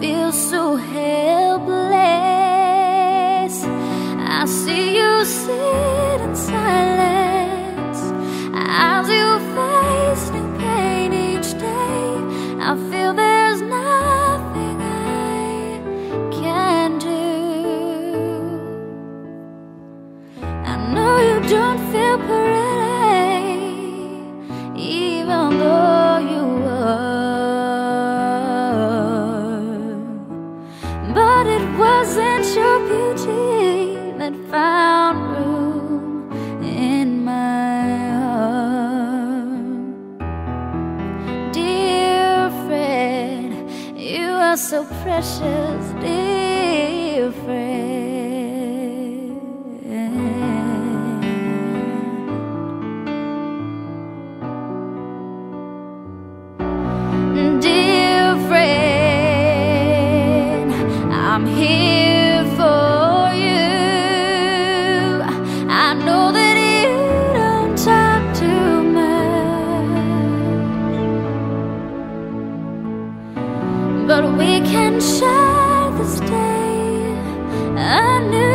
Feel so helpless. I see you sit in silence as you face new pain each day. I feel there's nothing I can do. I know you don't feel pretty, so precious, we can share this day anew.